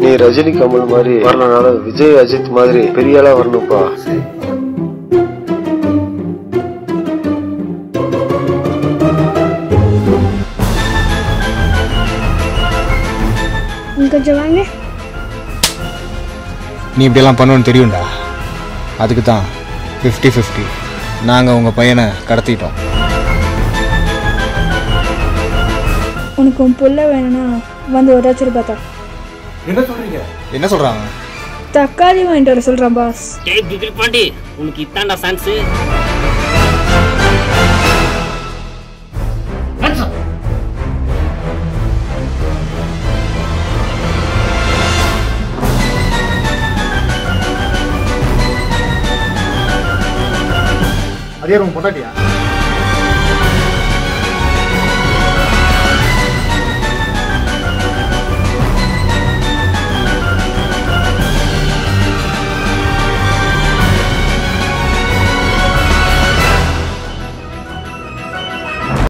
விஜய் ரஜினி கமல் மாதிரி வரலனால விஜய் அஜித் மாதிரி பெரிய ஆளா வரணும்ப்பா கொஞ்சம் வாங்க. நீ இப்படியெல்லாம் பண்ணுவேன்னு தெரியும்டா. அதுக்கு தான் ஃபிஃப்டி ஃபிஃப்டி நாங்கள் உங்கள் பையனை கடத்திட்டோம். உனக்கு உன் புள்ள வேணும்னா வந்து ஒரு லட்ச ரூபாய் தான் என்ன சொல்கிறாங்க தக்காளி வாங்கிட்டு வர சொல்றான் பாஸ் டேய் பிகில் பாண்டி உனக்கு இத்தாண்டா சான்ஸ் அதே ரூம் பொண்டாட்டியா?